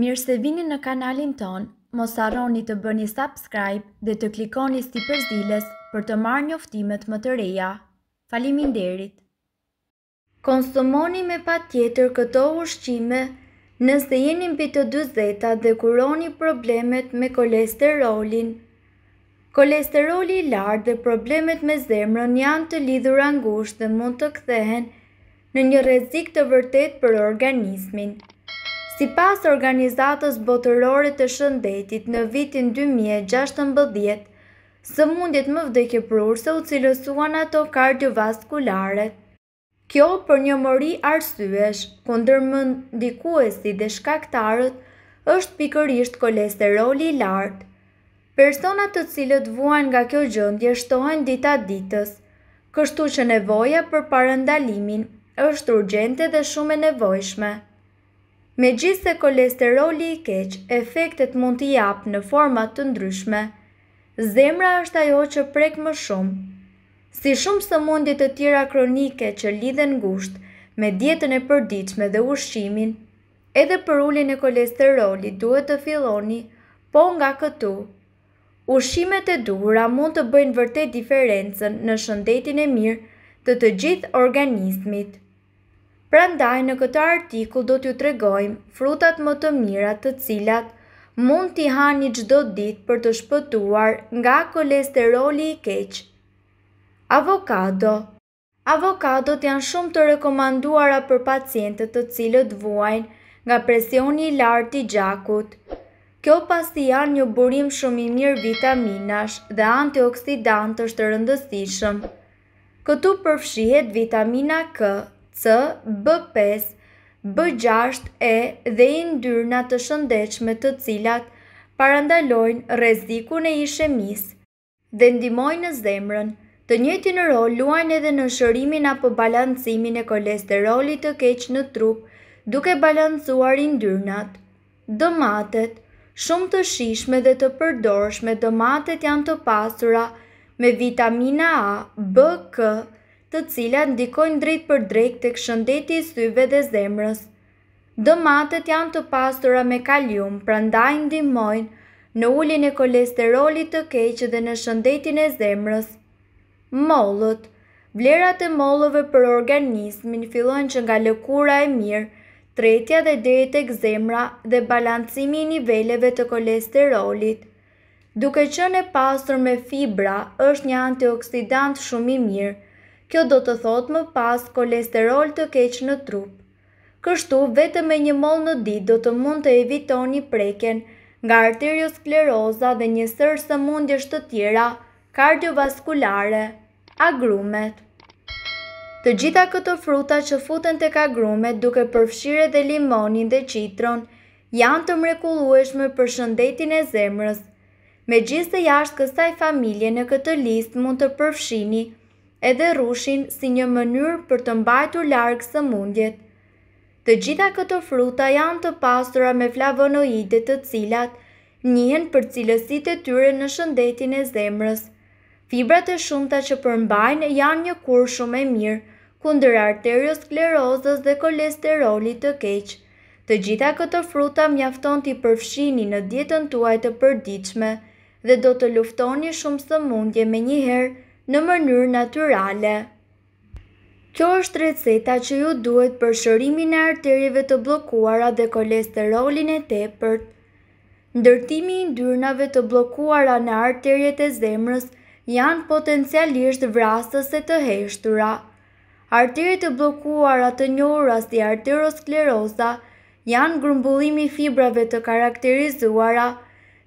Mirë se vini në kanalin tonë, mos harroni të bëni subscribe dhe të klikoni sipër ziles për të marrë njoftimet më të reja. Faleminderit! Konsumoni me patjetër këto ushqime nëse jeni mbi të dyzetat dhe kuroni problemet me kolesterolin. Kolesteroli i lartë dhe problemet me zemrën janë të lidhura ngushtë dhe mund të kthehen në një rrezik të vërtetë për organizmin. Sipas Organizatës Botërore të Shëndetit, në vitin dy mijë e gjashtëmbëdhjetë, sëmundjet më vdekjeprurëse u cilësuan ato kardiovaskulare. Kjo për një mori arsyesh, ku ndër më ndikuesit dhe shkaktarët është pikërisht kolesteroli i lartë. Persona të cilët vuajnë nga kjo gjendje shtohen dita ditës, kështu që nevoja për parandalimin është urgjente dhe shumë e nevojshme. Megjithëse kolesteroli i keq efektet mund t'i japë në forma të ndryshme, zemra është ajo që prek më shumë. Si shumë sëmundje të tjera kronike që lidhen ngushtë me dietën e përditshme dhe ushqimin, edhe për uljen e kolesterolit duhet të filloni po nga këtu. Ushqimet e duhura mund të bëjnë vërtet diferencën në shëndetin e mirë të të gjithë organizmit. Prandaj në këtë artikull do t'ju tregojmë frutat më të mira të cilat mund t'i hani çdo ditë për të shpëtuar nga kolesteroli i keq. Avokado. Avokadot janë shumë të rekomanduara për pacientët të cilët vuajnë nga presioni i lartë i gjakut. Kjo pasi janë një burim shumë i mirë vitaminash dhe antioksidantësh të rëndësishëm Këtu përfshihet vitamina K, C, B pesë, B gjashtë E dhe yndyrna të shëndetshme të cilat parandalojnë rrezikun e ishemisë dhe ndihmojnë zemrën. Të njëjtin rol luajnë edhe në shërimin apo balancimin e kolesterolit të keq në trup duke balancuar yndyrnat. Domatet, Shumë të shijshme dhe të përdorshme, domatet janë të pasura me vitamina A, B, K, të cilat ndikojnë drejtpërdrejt tek shëndeti i syve dhe zemrës. Domatet janë të pasura me kalium, prandaj ndihmojnë në uljen e kolesterolit të keq dhe në shëndetin e zemrës. Mollët. Vlerat e mollëve për organizmin fillojnë që nga lëkura e mirë, tretja dhe deri tek zemra dhe balancimi i niveleve të kolesterolit. Duke qenë e pasur me fibra, është një antioksidant shumë i mirë. Kjo do të thotë më pas kolesterol të keq në trup. Kështu, vetëm me një mollë në ditë do të mund të evitoni prekjen nga arterioskleroza dhe një sërë sëmundjesh të tjera kardiovaskulare, agrumet. Të gjitha këto fruta që futen tek agrumet duke përfshirë edhe limonin dhe qitron janë të mrekullueshme për shëndetin e zemrës. Megjithëse jashtë kësaj familje në këtë listë mund të përfshini edhe rrushin si një mënyrë për të mbajtur larg sëmundjet. Të gjitha këto fruta janë të pasura me flavonoide të cilat njihen për cilësitë e tyre në shëndetin e zemrës. Fibrat e shumta që përmbajnë janë një kurë shumë e mirë kundër arteriosklerozës dhe kolesterolit të keq. Të gjitha këto fruta mjafton t'i përfshini në dietën tuaj të përditshme dhe do të luftoni shumë sëmundje menjëherë në mënyrë natyrale. Kjo është receta që ju duhet për shërimin e arterieve të bllokuara dhe kolesterolin e tepërt. Ndërtimi i yndyrnave të bllokuara në arteriet e zemrës janë potencialisht vrasëse të heshtura. Arteriet e bllokuara të njohura si arteroskleroza janë grumbullimi i fibrave të karakterizuara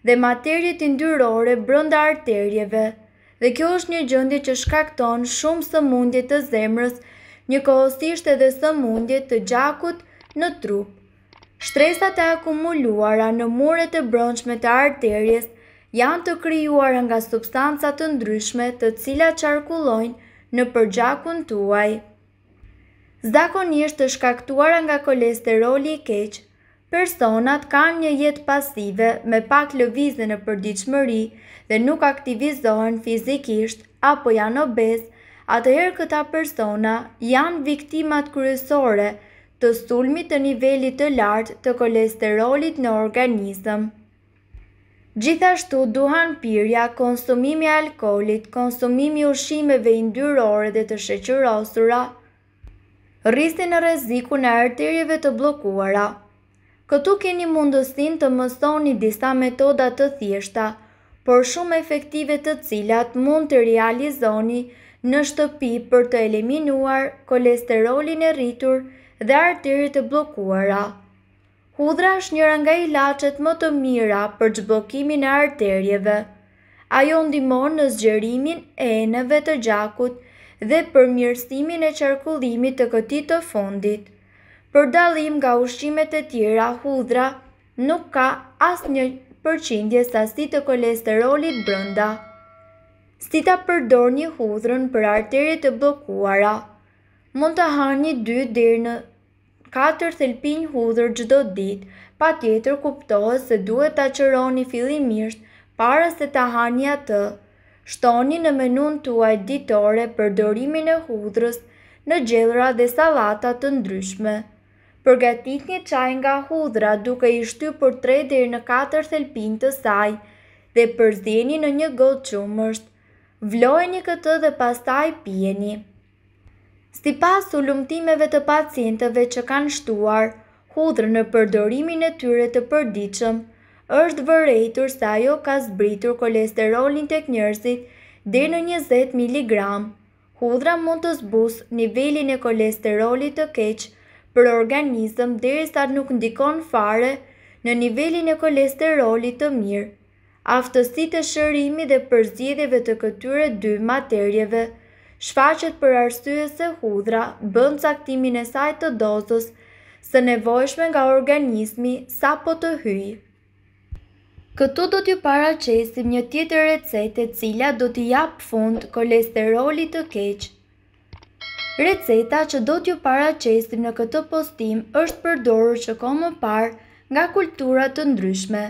dhe materies yndyrore brenda arterieve. Dhe kjo është një gjendje që shkakton shumë sëmundje të zemrës, njëkohësisht edhe sëmundje të gjakut në trup. Shtresat e akumuluara në muret e brendshme të arteries janë të krijuara nga substanca të ndryshme të cilat qarkullojnë nëpër gjakun tuaj. Zakonisht të shkaktuara nga kolesteroli i keq, Personat kanë një jetë pasive me pak lëvizje në përditshmëri dhe nuk aktivizohen fizikisht apo janë obezë, atëherë këta persona janë viktimat kryesore të sulmit të nivelit të lartë të kolesterolit në organizëm. Gjithashtu duhanpirja, konsumimi i alkoolit, konsumimi i ushqimeve yndyrore dhe të sheqerosura Rrisin rrezikun e arterieve të bllokuara. Këtu keni mundësinë të mësoni disa metoda të thjeshta, por shumë efektive të cilat mund të realizoni në shtëpi për të eliminuar kolesterolin e rritur dhe arteriet e bllokuara. Hudhra është njëra nga ilaçet më të mira për zhbllokimin e arterieve. Ajo ndihmon në zgjerimin e enëve të gjakut dhe përmirësimin e qarkullimit të këtij të fundit. Për dallim nga ushqimet e tjera, hudhra nuk ka asnjë përqindje sasi të kolesterolit brenda. Si ta përdorni hudhrën për arterie të bllokuara? Mund të hani dy deri në katër thelpinj hudhër çdo ditë, patjetër kuptohet se duhet ta qëroni fillimisht para se ta hani atë. Shtoni në menunë tuaj ditore përdorimin e hudhrës në gjellra dhe sallata të ndryshme. Përgatitni çaj nga hudhra duke i shtypur tre deri në katër thelpinj të saj dhe përzieni në një gotë qumësht. Vlojeni këtë dhe pastaj pijeni. Sipas hulumtimeve të pacientëve që kanë shtuar hudhrën në përdorimin e tyre të përditshëm, është vërejtur se ajo ka zbritur kolesterolin tek njerëzit deri në njëzet miligramë. Hudhra mund të zbusë nivelin e kolesterolit të keq për organizëm derisa nuk ndikon fare në nivelin e kolesterolit të mirë. aftësi të shërimit dhe përzgjedhjes të këtyre dy materieve, shfaqet për arsye se hudhra bën caktimin e saj të dozës së nevojshme nga organizmi sapo të hyjë. Këtu do t'ju paraqesim një tjetër recetë e cila do t'i japë fund kolesterolit të keq. Receta që do t'ju paraqesim në këtë postim është përdorur që kohë më parë nga kultura të ndryshme.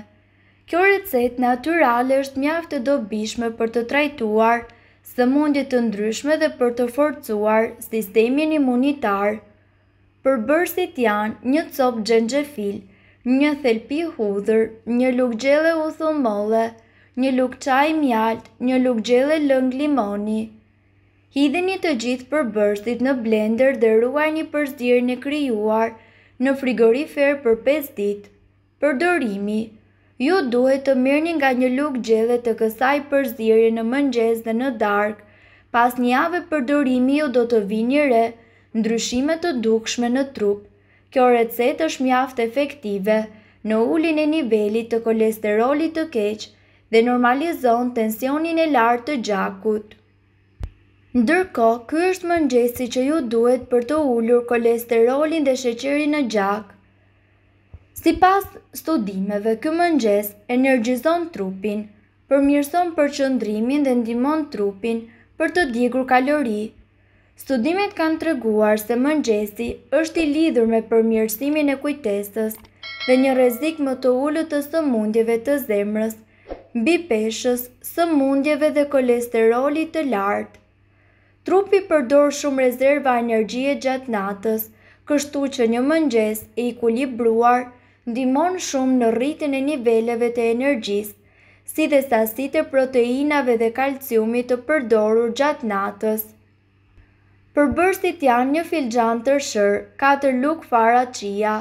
Kjo recetë natyrale është mjaft e dobishme për të trajtuar sëmundje të ndryshme dhe për të forcuar sistemin imunitar. Përbërësit janë një copë xhenxhefil, një thelpi hudhër, një lugë gjelle uthull molle, një lugë çaji mjaltë, një lugë gjelle lëng limoni. Hidheni të gjithë përbërësit në blender dhe ruajni përzierjen e krijuar në frigorifer për pesë ditë. Përdorimi, Ju duhet të merrni nga një lugë gjelle të kësaj përzierje në mëngjes dhe në darkë. Pas një jave përdorimi ju do të vini re ndryshime të dukshme në trup. Kjo recetë është mjaft efektive në uljen e nivelit të kolesterolit të keq dhe normalizon tensionin e lartë të gjakut. Ndërkohë, ky është mëngjesi që ju duhet për të ulur kolesterolin dhe sheqerin në gjak. Sipas studimeve, ky mëngjes energjizon trupin, përmirëson përqendrimin dhe ndihmon trupin për të djegur kalori. Studimet kanë treguar se mëngjesi është i lidhur me përmirësimin e kujtesës dhe një rrezik më të ulët të sëmundjeve të zemrës, mbipeshës, sëmundjeve dhe kolesterolit të lartë. Trupi përdor shumë rezerva energjie gjatë natës, kështu që një mëngjes i ekuilibruar ndihmon shumë në rritjen e niveleve të energjisë, si dhe sasitë e proteinave dhe kalciumit të përdorur gjatë natës. Përbërësit janë një filxhan tërshërë, katër lugë fara chia,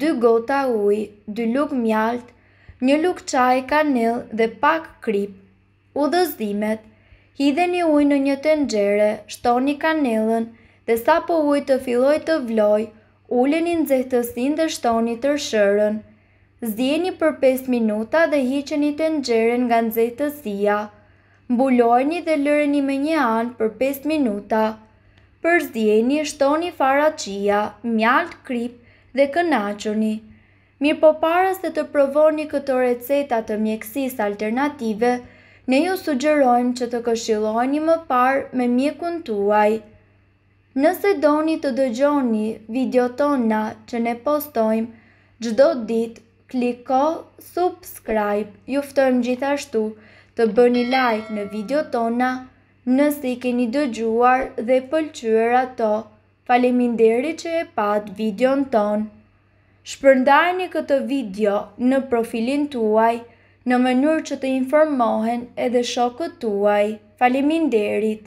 dy gota ujë, dy lugë mjaltë, një lugë çaji kanellë dhe pak kripë. Udhëzimet, Hidheni ujë në një tenxhere, shtoni kanellën dhe sapo uji të fillojë të vlojë, uleni nxehtësinë dhe shtoni tërshërën. Zieni për pesë minuta dhe hiqeni tenxheren nga nxehtësia. Mbulojeni dhe lëreni me një anë për pesë minuta. Përzieni, shtoni fara chia, mjaltë, kripë dhe kënaquni. Mirëpo para se të provoni këto receta të mjekësisë alternative, ne ju sugjerojmë që të këshilloheni më parë me mjekun tuaj. Nëse doni të dëgjoni videot tona që ne postojmë çdo ditë, kliko Subscribe. Ju ftojmë gjithashtu të bëni like në videot tona nëse i keni dëgjuar dhe pëlqyer ato. Faleminderit që e patë videon tonë! Shpërndajeni këtë video në profilin tuaj në mënyrë që të informohen edhe shokët tuaj. Faleminderit!